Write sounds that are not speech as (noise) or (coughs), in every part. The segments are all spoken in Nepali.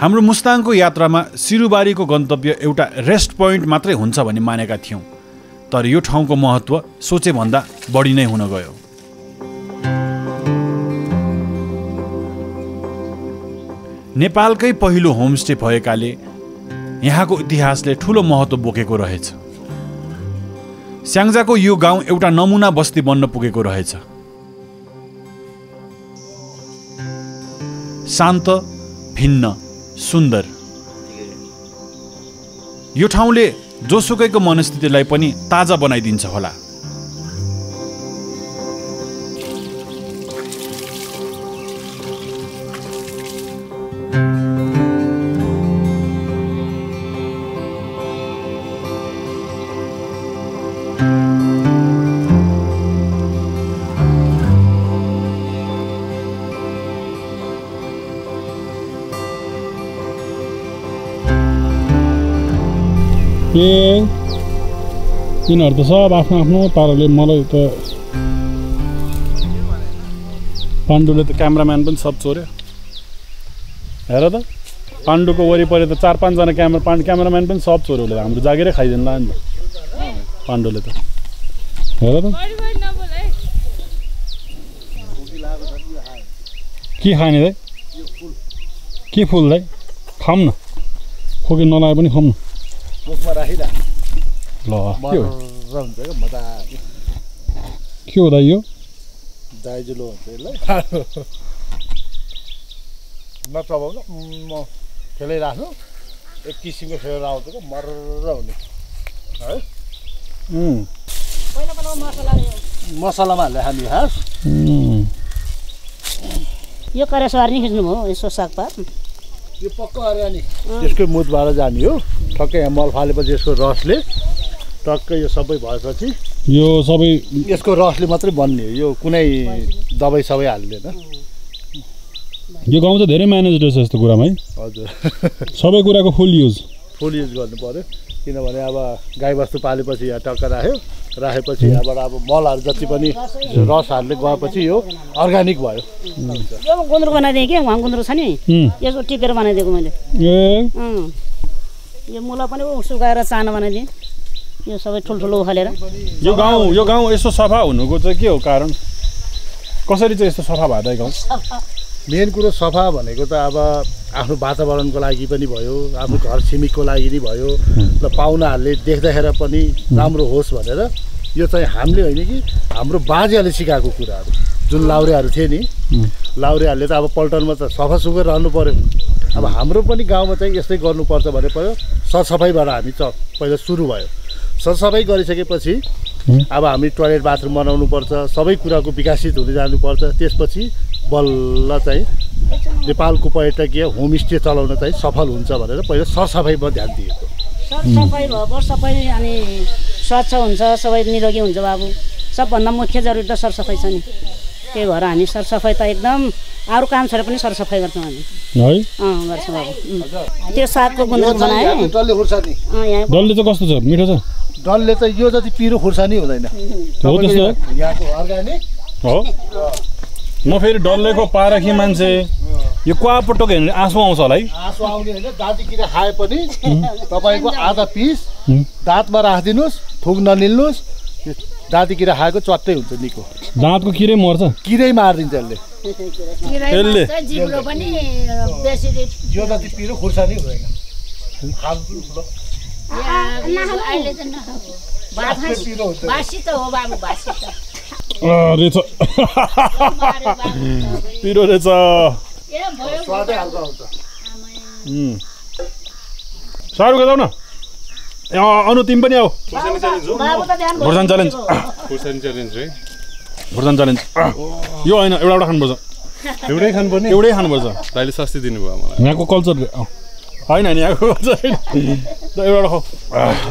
हाम्रो मुस्ताङको यात्रामा सिरुबारीको गन्तव्य एउटा रेस्ट पोइन्ट मात्रै हुन्छ भन्ने मानेका थियौँ। तर यो ठाउँको महत्त्व सोचेभन्दा बढी नै हुन गयो। नेपालकै पहिलो होमस्टे भएकाले यहाँको इतिहासले ठुलो महत्त्व बोकेको रहेछ। स्याङ्जाको यो गाउँ एउटा नमुना बस्ती बन्न पुगेको रहेछ। शान्त भिन्न सुन्दर। यो ठाउँले जोसुकैको मनस्थितिलाई पनि ताजा बनाइदिन्छ होला। ए तिनीहरू त सब आफ्नो आफ्नो पाराले मलाई त पाण्डुले त क्यामराम्यान पनि सब चोर्यो हेर त पाण्डुको वरिपरि त चार पाँचजना क्यामेरा पाण्डु क्यामराम्यान पनि सब चोर्यो उसले त हाम्रो जागिरै खाइदिनु ला नि त पाण्डुले त। हेर त। के खाने दाइ के फुल दाइ खाऊँ न। खोकी नलाए पनि खाऊँ न। मुखमा राखिरह ल हुन्छ क्या मजाले के हो दाइ यो दाइजुलो हुन्छ यसलाई नचबाउनु म खेलाइराख्नु एक किसिमको फ्लेभर आउँछ क्या मर्र हुने है मसलामा हाल्दै खाने खास। यो करेसवार नि खिच्नुभयो यसो सागपात यो पक्का नि। यसकै मुखबाट जाने हो। ठक्कै यहाँ मल फालेपछि यसको रसले टक्कै यो सबै भएपछि यो सबै यसको रसले मात्रै बन्ने हो। यो कुनै दबाई सबै हाल्दैन यो गाउँ चाहिँ धेरै म्यानेज रहेछ यस्तो कुरामा है। हजुर। सबै कुराको फुल युज। फुल युज गर्नु पऱ्यो किनभने अब गाईबस्तु पालेपछि यहाँ टक्क राख्यो राखेपछि यहाँबाट अब मलहरू जति पनि रसहरूले गएपछि यो अर्ग्यानिक भयो। यो गुन्द्रुक बनाइदिएँ कि? उहाँ गुन्द्रुक छ नि। यसो टिपेर बनाइदिएको मैले। यो मुला पनि सुकाएर चाना बनाइदिएँ। यो सबै ठुल्ठुलो उखालेर। यो गाउँ यो गाउँ यस्तो सफा हुनुको चाहिँ के हो कारण? कसरी चाहिँ यस्तो सफा यो गाउँ? मेन कुरो सफा भनेको त अब आफ्नो वातावरणको लागि पनि भयो आफ्नो घर छिमेकको लागि नि भयो र पाहुनाहरूले देख्दाखेरि पनि राम्रो होस् भनेर यो चाहिँ हामीले होइन कि हाम्रो बाजेहरूले सिकाएको कुराहरू। जुन लाउरेहरू थिए नि लाउरेहरूले त अब पल्टनमा त सफा सुग्घर रहनु पऱ्यो अब हाम्रो पनि गाउँमा चाहिँ यस्तै गर्नुपर्छ भने पऱ्यो सरसफाइबाट हामी च पहिला सुरु भयो। सरसफाइ गरिसकेपछि अब हामी टोयलेट बाथरुम बनाउनुपर्छ सबै कुराको विकसित हुँदै जानुपर्छ। त्यसपछि बल्ल चाहिँ नेपालको पर्यटकीय होमस्टे चलाउन चाहिँ सफल हुन्छ भनेर पहिला सरसफाइमा ध्यान दिएको। सरसफाइ भएको सबै अनि स्वच्छ हुन्छ सबै निरोगी हुन्छ बाबु। सबभन्दा मुख्य जरुरी त सरसफाइ छ नि। त्यही भएर हामी सरसफाइ त एकदम अरू काम छोडेर पनि सरसफाइ गर्छौँ हामी। है? अँ गर्छौँ बाबु। त्यो सागको गुन्द्रुक बनायो। डल्ले खुर्सानी। अँ यहाँ। डल्ले चाहिँ कस्तो छ? मिठो छ? डल्ले त यो जति पिरो खुर्सानी हुँदैन। हो त्यस्तो? यहाँको अर्ग्यानिक? हो। म फेरि डल्लेको पारखी मान्छे। यो क्वा पटक हेर्ने आँसु आउँछ होला है? आँसु आउने होइन दाँती किरा खाए पनि तपाईँको आधा पिस हुँ। दाँतमा राखिदिनुहोस् थुक नलिल्नुहोस् दाँती किरा खाएको चट्टै हुन्छ निको। दाँतको किरै मर्छ? किरै मारिदिन्छ यसले? यसले। जिब्रो पनि बेसी यो जति पिरो खुर्सानी हुँदैन। खानु ठुलो। अहिले त बास्ने पिरो हुन्छ। बासी त हो बाबु बासी त। अँ, रहेछ पिरो रहेछ। साह्रो जाऊ न अनु तिमी पनि आऊ भुर्सान च्यालेन्ज खुर्सानी च्यालेन्ज है भुर्सान च्यालेन्ज यो होइन एउटा एउटा खानुपर्छ एउटै खानुपर्ने एउटै खानुपर्छ दाइले सस्ती दिनुभयो मलाई यहाँको कल्चर। होइन होइन यहाँको कल्चर एउटा एउटा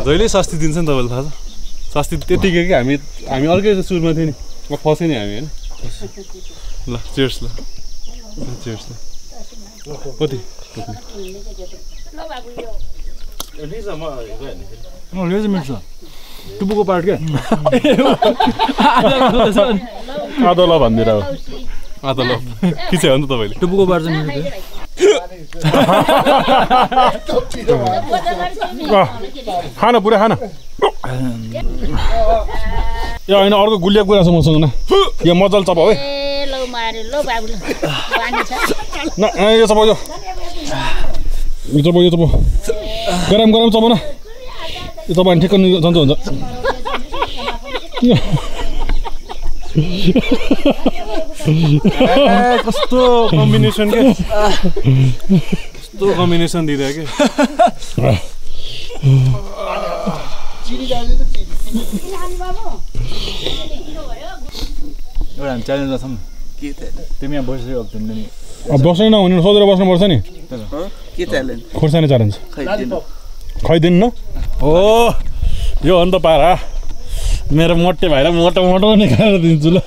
जहिले सस्ती दिन्छ नि तपाईँलाई थाहा छ सस्ती त्यतिकै कि हामी हामी अर्कै सुरुमा थियो नि म फसेँ नि हामी होइन ल चियर्स ल चियर्स ल कति यो चाहिँ मिल्छ टुप्पोको पार्ट क्या आदो ल भनिदिएर अब आधा ल खिच्यो भने त तपाईँले टुप्पोको पार्ट चाहिँ मिल्छ खान पुरै खान यो होइन अर्को गुलिया कुरा छ मसँग न। यो मजाले चपाउ है। ए लौ मारे लौ बाबु लौ पानी छ। न न, यो चपाउ यो। यो चपाउ यो चपाउ गरम गरम चपाउ न। यो भने ठिक्क सन्चो हुन्छ। ए, कस्तो कम्बिनेसन के? कस्तो कम्बिनेसन दिँदा के? (laughs) एउटा हामी च्यालेन्जमा छौँ तिमी यहाँ बसिसक्यो नि। अब बस्नै नहुने सोधेर बस्नुपर्छ नि। के च्यालेन्ज खोर्सानी च्यालेन्ज खुवाइदिनु न हो यो हो नि त पारा। मेरो मोटे भाइलाई मोटो मोटो निकालेर दिन्छु ल।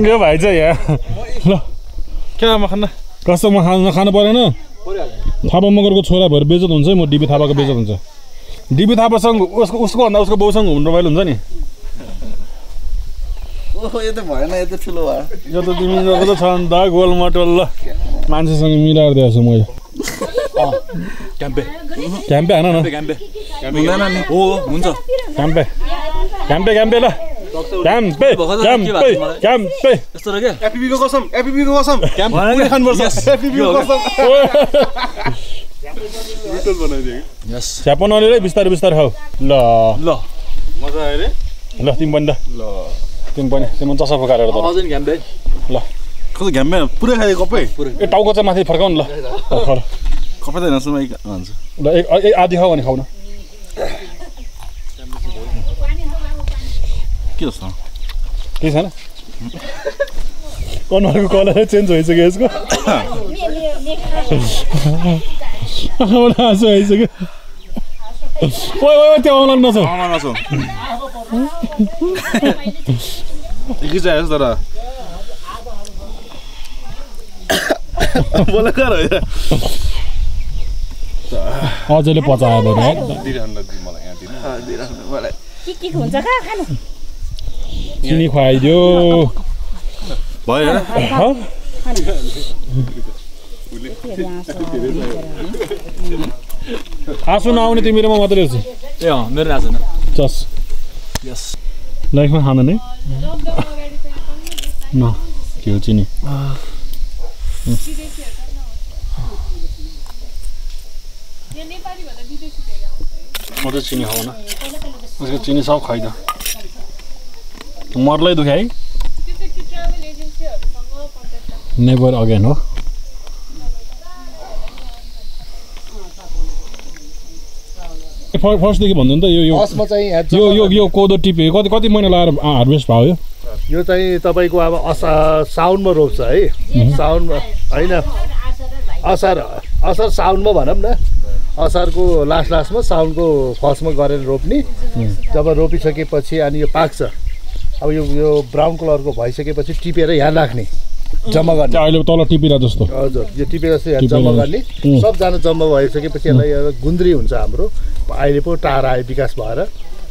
यो भाइ चाहिँ यहाँ। ल। क्या म खान्न? कस्तो म खानु खानु परेन थापा मगरको छोरा भएर बेजत हुन्छ है म डिबी थापाको बेजत हुन्छ। डिबी थापासँग उसको उसको भन्दा उसको बाउसँग घुम्नु रमाइलो हुन्छ नि। ओहो यो त भएन यो त ठुलो भयो। यो त तिमी छ नि त गोल मटोल ल। मान्छेसँग मिलाएर दिएको छु मैले। क्याम्पे। क्याम्पे हान न। हो हुन्छ। क्याम्पे। क्याम्पे क्याम्पे ल। क्याम्पे क्याम्पे क्याम्पे। यस्तो र क्या? एपिपीको कसम एपिपीको कसम। क्याम्प। पुरै खानुपर्छ एपिपीको कसम। (laughs) छ्याप नलिएर बिस्तारै बिस्तारै खाऊ। ल। ल। मजा आयो रे। ल तिमी पनि त ल। तिमी पनि तिमी चसा फकाएर त अझै नि क्याम्पे ल। कस्तो घ्याम्मे पुरै खायो कपै। ए टाउको चाहिँ माथि फर्काउ न ल। ल, ल कपै त होइन सुमाइ भन्छ ल एक एक आधी खाऊ भने खाऊ न। के जस्तो? केही छैन अनुहारको कलरै चेन्ज भइसक्यो यसको। (coughs) (coughs) (coughs) आँसु आइसक्यो ओइ ओइ त्यो औँला नछौ आमा नसो। एकै चाहियो तर। (laughs) बोलेको र। अझैले पचायो भने चिनी खुवाइदियो। भयो आँसु नआउने तिमी र म मात्रै छु ए अँ मेरो होइन चस यस। लाइफमा खाँदैन है न के हो चिनी? म चाहिँ चिनी खाउन उसको चिनी सब खाइद मर्लै दुख्यो है। नेभर अगेन हो। फर्स्टदेखि भन्नु नि त यो यो फर्स्टमा चाहिँ यो यो यो कोदो टिपे कति कति महिना लगाएर हार्भेस्ट भयो? यो यो चाहिँ तपाईँको अब असा साउनमा रोप्छ है। साउनमा होइन। असार असार साउनमा भनौँ न। असारको लास्ट लास्टमा साउनको फर्स्टमा गरेर रोप्ने। जब रोपिसकेपछि अनि यो पाक्छ अब यो यो ब्राउन कलरको भइसकेपछि टिपेर यहाँ राख्ने। जम्मा गर्ने। अहिले तल टिपिरहेको जस्तो। हजुर यो टिपेर चाहिँ यहाँ टिपेर जम्मा गर्ने. सबजना जम्मा भइसकेपछि यसलाई गुन्द्री हुन्छ हाम्रो। अहिले पो टाढा आयो विकास भएर।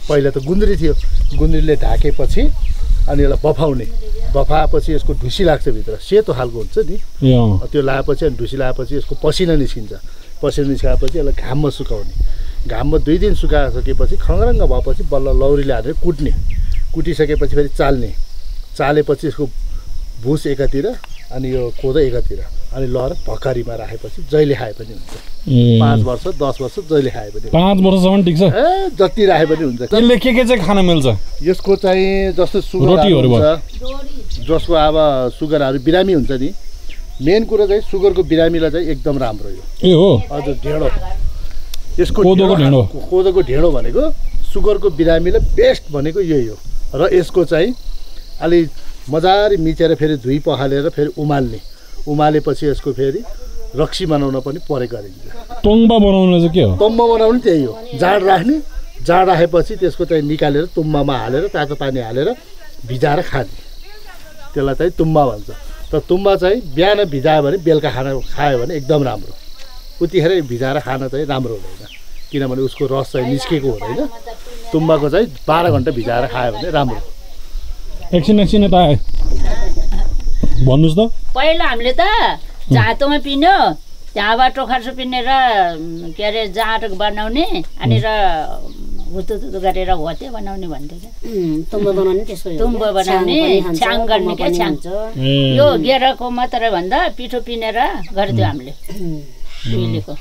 पहिला त गुन्द्री थियो। गुन्द्रीले ढाकेपछि अनि यसलाई बफाउने। बफाएपछि यसको ढुसी लाग्छ भित्र। सेतो खालको हुन्छ नि। त्यो लगाएपछि अनि ढुसी लगाएपछि यसको पसिना निस्किन्छ। पसिना निस्काएपछि यसलाई घाममा सुकाउने। घाममा दुई दिन सुकाइसकेपछि खङ्रङ्ग भएपछि बल्ल लौरीले हालेर कुट्ने। कुटिसकेपछि फेरि चाल्ने। चालेपछि यसको भुस एकातिर अनि यो कोदो एकातिर अनि लहर भकारीमा राखेपछि जहिले खाए पनि हुन्छ। पाँच वर्ष दस वर्ष जहिले खाए पनि पाँच वर्षसम्म टिक्छ? ए जति राखे पनि हुन्छ। यसले के के चाहिँ खान मिल्छ? यसको चाहिँ जस्तो रोटीहरू हुन्छ जसको अब सुगरहरू बिरामी हुन्छ नि मेन कुरो चाहिँ सुगरको बिरामीलाई चाहिँ एकदम राम्रो यो। ए हो। हजुर ढेँडो। यसको कोदोको ढेँडो। कोदोको ढेँडो भनेको सुगरको बिरामीलाई बेस्ट भनेको यही हो। र यसको चाहिँ अलि मजाले मिचेर फेरि धुई पखालेर फेरि उमाल्ने। उमालेपछि यसको फेरि रक्सी बनाउन पनि परे गरिन्छ। टोङ्बा बनाउनु चाहिँ के हो? तम्बा बनाउनु त्यही हो। जाँड राख्ने जाँड राखेपछि त्यसको चाहिँ निकालेर तुम्बामा हालेर तातो पानी हालेर भिजाएर खाने। त्यसलाई चाहिँ तुम्बा भन्छ। र तुम्बा चाहिँ बिहान भिजायो भने बेलुका खाना खायो भने एकदम राम्रो। उतिखेर भिजाएर खान चाहिँ राम्रो हुँदैन। किनभने उसको रस चाहिँ निस्केको हुँदैन। तुम्बाको चाहिँ बाह्र घन्टा भिजाएर खायो भने राम्रो। एकछिन एकछिन यता आए भन्नुहोस् त। पहिला हामीले त जाँतोमा पिन्यो त्यहाँबाट टोखासो पिनेर के अरे जाँड बनाउने अनि र हुतुतुतु गरेर होते बनाउने भन्थ्यो क्या। तुम्बो बनाउने त्यसको तुम्बो बनाउने, छ्याङ गर्ने क्या, छ्याङ। यो गेराको मात्र भन्दा पिठो पिनेर गर्थ्यो हामीले। उहिलेको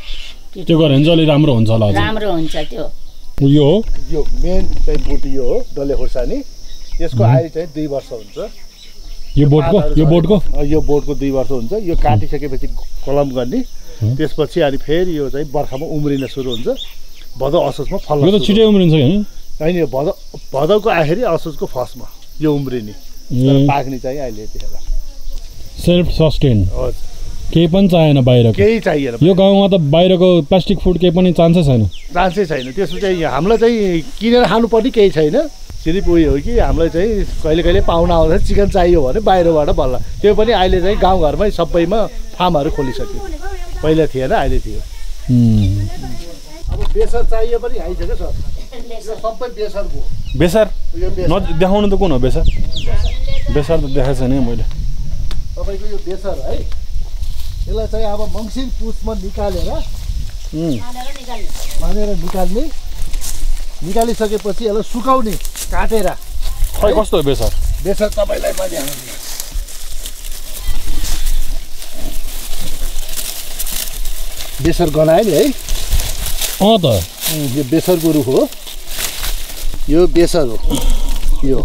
त्यो गऱ्यो भने चाहिँ अलिक राम्रो हुन्छ होला हजुर। राम्रो हुन्छ त्यो। यो हो। यो मेन चाहिँ बुट यो हो डल्ले खोर्सानी। यसको आयु चाहिँ दुई वर्ष हुन्छ। यो बोटको? यो बोटको? यो बोटको दुई वर्ष हुन्छ। यो काटिसकेपछि कलम गर्ने। त्यसपछि अनि फेरि यो चाहिँ बर्खामा उम्रिन सुरु हुन्छ। भदौ असोजमा सुरु छिटै उम्रिन्छ होइन होइन यो भदौ भदौको आखिरी असोजको फर्स्टमा यो उम्रिने। पाक्ने चाहिँ अहिले यतिखेर सेल्फ सस्टेन। हजुर। केही पनि चाहिएन बाहिरको। केही चाहिएन यो गाउँमा त बाहिरको प्लास्टिक फुड केही पनि चान्सै छैन। चान्सै छैन। त्यसो चाहिँ हामीलाई चाहिँ किनेर खानुपर्ने केही छैन। सिर्फ उयो हो कि हामीलाई चाहिँ कहिले कहिले पाहुना आउँदा चिकन चाहियो भने बाहिरबाट बल्ल। त्यो पनि अहिले चाहिँ गाउँघरमै सबैमा फार्महरू खोलिसक्यो। पहिला थिएन अहिले थियो। अब बेसर चाहियो पनि आइसक्यो सर। यो सबै बेसरको बेसार? देखाउनु त कुन हो बेसार? बेसार। त देखाएको छैन है मैले। तपाईँको यो बेसर है यसलाई चाहिँ अब मङ्सिर पुसमा निकालेर भनेर निकाल्ने। निकालिसकेपछि यसलाई सुकाउने काटेर खै कस्तो हो बेसार? बेसर तपाईँलाई देखाउँछु बेसर गनायो नि है। अँ त। यो बेसरको रुख हो। यो बेसर हो। यो।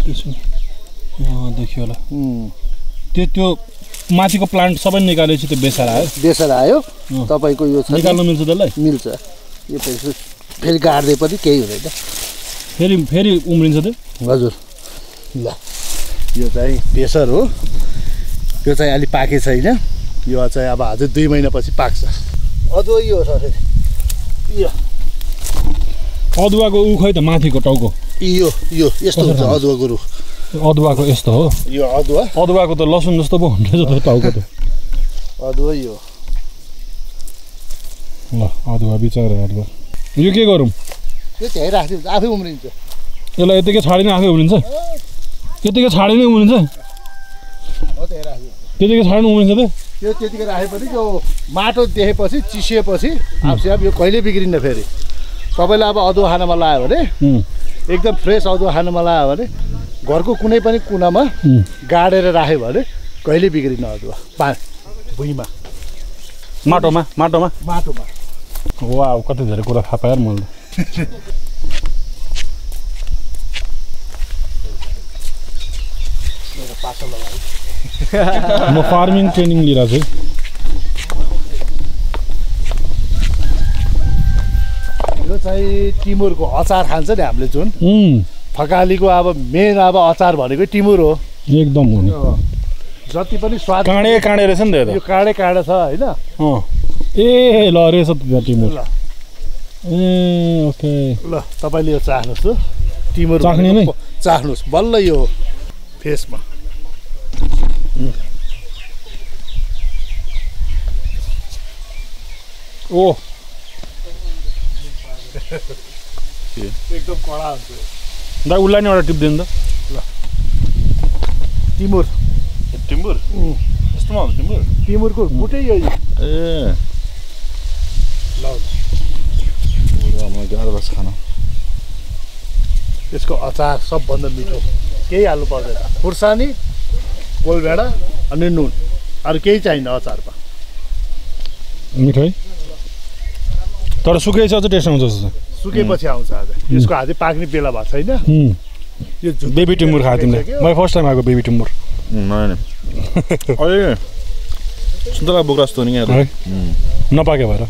देखियो होला। त्यो त्यो माथिको प्लान्ट सबै निकालेपछि त्यो बेसार आयो। बेसर आयो। तपाईँको यो निकाल्नु मिल्छ त्यसलाई? मिल्छ। यो फेरि गाड्दै पनि केही हुँदैन। फेरि फेरि उम्रिन्छ त्यो? हजुर। ल। यो चाहिँ बेसर हो। यो चाहिँ अलि पाके छैन। यो चाहिँ अब अझै दुई महिनापछि पाक्छ। अदुवा यो हो सर यो। अदुवाको ऊ खै त माथिको टाउको। यो यो। यस्तो हुन्छ अदुवाको रुख। अदुवाको यस्तो हो? यो अदुवा। अदुवाको त लसुन जस्तो पो हुने रहेछ त टाउको त। अदुवा यो। ल अदुवा बिचरा अदुवा। यो के गरौँ? राखिदिन्छ आफै उम्रिन्छ। यसलाई यतिकै छाडिने आफै उम्रिन्छ? यतिकै छाडिने उम्रिन्छ? हो त्यहीँ राखिदिन्छ त्यतिकै छाड्नु उम्रिन्छ त? त्यो त्यतिकै राखे पनि त्यो माटो देखेपछि चिसिएपछि आफसे आफ यो कहिले बिग्रिन्न फेरि? तपाईँलाई अब अदुवा खानामा लायो भने एकदम फ्रेस अदुवा खानामा लायो भने घरको कुनै पनि कुनामा। गाडेर राख्यो भने कहिले बिग्रिन्न अदुवा? पा भुइँमा। माटोमा माटोमा? माटोमा। वा कति धेरै कुरा थाहा पाएर मैले म फार्मिङ ट्रेनिङ लिइरहेको छु यो चाहिँ टिमुरको अचार खान्छ नि हामीले जुन उम्, थकालीको अब मेन अब अचार भनेकै टिमुर हो एकदम हो जति पनि स्वाद काँडे काँडे रहेछ नि त यो काँडे काँडे छ होइन ए ल रहेछ त त्यहाँ टिमुर ल। ए ओके। ल तपाईँले यो चाख्नुहोस् त टिमुर चाख्ने नै? चाख्नुहोस्। बल्ल यो फेसमा। ओ। एकदम कडा हुन्छ दा उसलाई नि एउटा टिप दिनु त। टिमुर। टिम्बुर यस्तोमा हुन्छ टिम्बुर टिमुरको बुटै यो। ए। गाह्रो खान। यसको अचार सबभन्दा मिठो। केही हाल्नु पर्दैन। खुर्सानी गोलभेडा अनि नुन। अरू केही चाहिन्न अचारमा। मिठो? है तर सुकेपछि अझ टेस्ट आउँछ सुकेपछि आउँछ आज। यसको हातै पाक्ने बेला भएको छैन। यो बेबी टिम्बुर खाएको तिमीले। भइसक्यो। मैले फर्स्ट टाइम आएको बेबी टिम्बुर (laughs) अहिले सुन्तला बोक्रा जस्तो नि क्या। है? नपाके भएर।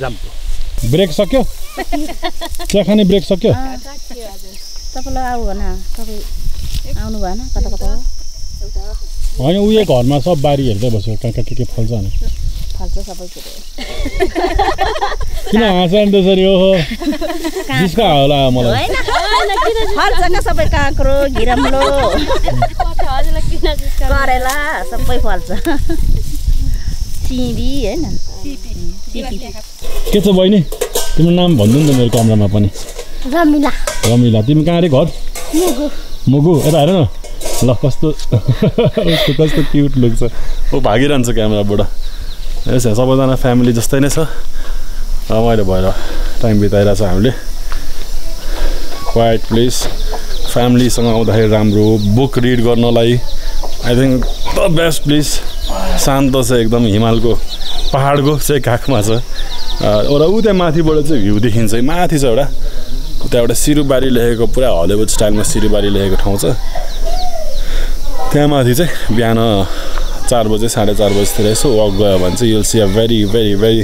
जाम्पो ब्रेक सक्यो चिया खाने ब्रेक सक्यो तपाईँलाई आऊ भन तपाईँ आउनु भएन कता कता हो होइन उयो घरमा सब बारी हेर्दै बस्यो कहाँ कहाँ के के फल्छ अनि फल्छ सबै कुरो किन हाँस अनि त्यसरी ओहो जिस्का होला मलाई फल्छ क्या सबै काँक्रो घिरम्लो करेला सबै फल्छ सिमी होइन के छ बहिनी तिम्रो नाम भन्नु नि त मेरो क्यामरामा पनि रमिला रमिला तिमी कहाँ अरे घर मुगु यता हेर न ल कस्तो उसको कस्तो क्युट लुक छ ऊ भागिरहन्छ क्यामेराबाट यसो सबैजना फ्यामिली जस्तै नै छ रमाइलो भएर टाइम बिताइरहेको छ हामीले क्वाइट प्लेस फ्यामिलीसँग आउँदाखेरि राम्रो बुक रिड गर्नलाई I think the best place शान्त छ एकदम हिमालको पाहाडको चाहिँ काखमा छ। र ऊ माथिबाट चाहिँ भ्यू देखिन्छ। माथि छ एउटा। उता एउटा सिरुबारी लेखेको पुरा हलिउड स्टाइलमा सिरुबारी लेखेको ठाउँ छ। त्यहाँ माथि चाहिँ बिहान चार बजे साढे चार बजीतिर यसो वक गयो भने चाहिँ you'll see a very very very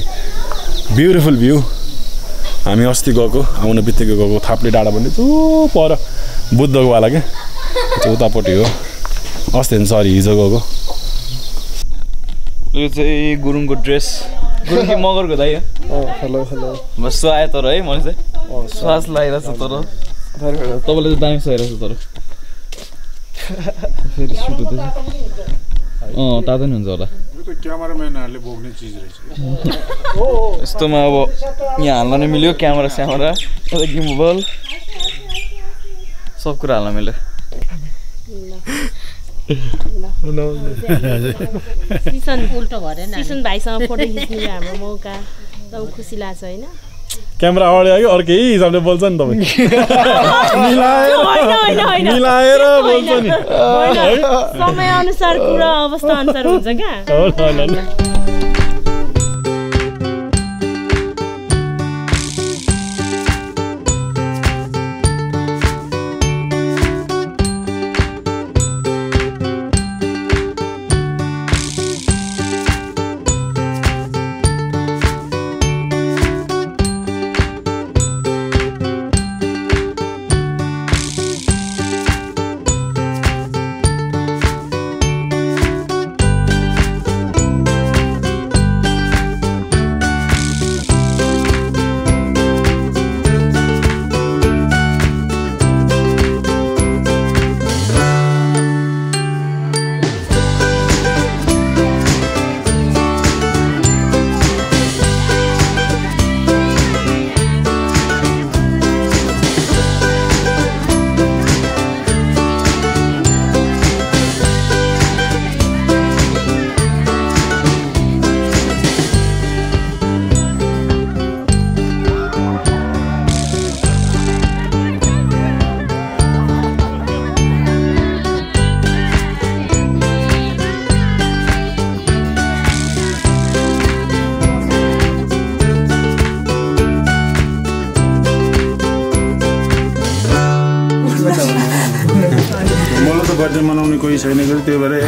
beautiful view हामी अस्ति गएको आउने बित्तिकै गएको थाप्ले डाँडा भन्ने चु पर बुद्धको वाला क्या। उतापट्टि हो। अस्ति सरी हिजो गएको। यो चाहिँ गुरुङको ड्रेस। गुरुङ कि (laughs) मगरको दाइ हो। हेलो हेलो म सुहाएँ तर है मैले चाहिँ श्वास लगाइरहेको छ तर तपाईँले चाहिँ दामी सुहाइरहेको छ तर। (laughs) फेरि सुट हुँदैछ अँ तातो नि हुन्छ होला। क्यामराम्यानहरूले बोक्ने चिज रहेछ। (laughs) यस्तोमा अब यहाँ हाल्न नै मिल्यो क्यामेरा स्यामेरा गिम्बल। सब कुरा हाल्न मिल्यो। सिसन उल्टो सिसन भाइसँग फोटो खिच्ने हाम्रो मौका। एकदम खुसी लाग्छ होइन। क्यामेरा अगाडि आयो अर्कै हिसाबले बोल्छ नि तपाईँ। (laughs) मिलाएर बोल्छ नि। होइन। समय अनुसार कुरा अवस्था अनुसार हुन्छ क्या। (laughs)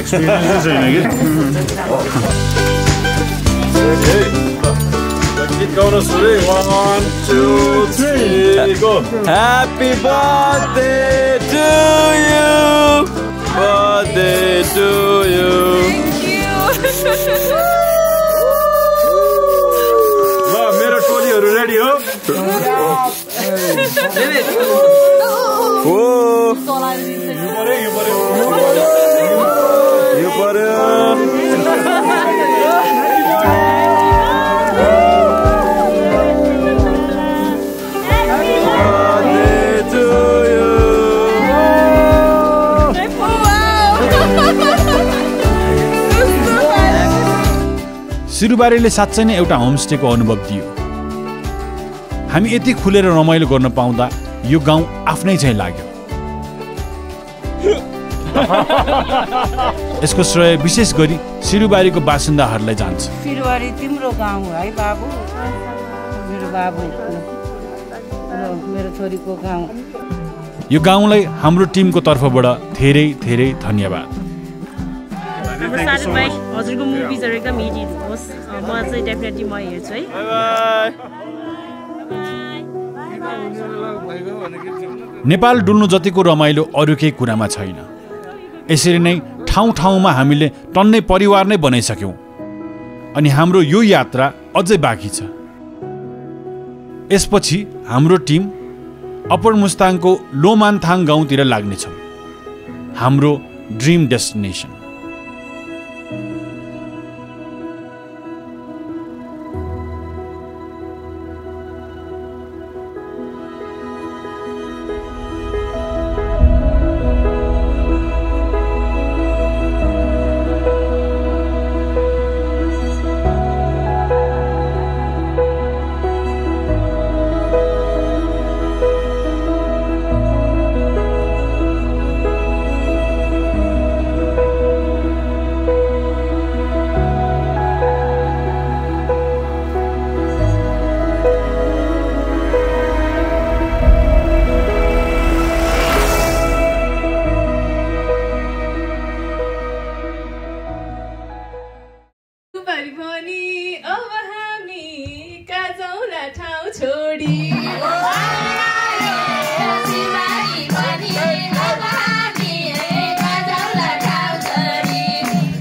एक्सपिरियन्सै छैन कि go happy birthday to you birthday to you ल मेरो टोलीहरू रेडी हो हो यो पर्यो सिरुबारीले साँच्चै नै एउटा होमस्टेको अनुभव दियो। हामी यति खुलेर रमाइलो गर्न पाउँदा यो गाउँ आफ्नै चाहिँ लाग्यो। (laughs) यसको श्रेय विशेष गरी सिरुबारीको बासिन्दाहरूलाई जान्छ। सिरुवारी तिम्रो गाउँ है बाबु? मेरो बाबु मेरो छोरीको गाउँ। यो गाउँलाई हाम्रो टिमको तर्फबाट धेरै धेरै धन्यवाद। हजुरको मुभिजहरू एकदम हिट होस्। अँ, म चाहिँ डेफिनेटली म हेर्छु है। नेपाल डुल्नु जतिको रमाइलो अरू केही कुरामा छैन। यसरी नै ठाउँ ठाउँमा हामीले टन्नै परिवार नै बनाइसक्यौँ। अनि हाम्रो यो यात्रा अझै बाँकी छ। यसपछि हाम्रो टिम अप्पर मुस्ताङको लोमान्थाङ गाउँतिर लाग्नेछौँ हाम्रो ड्रिम डेस्टिनेसन।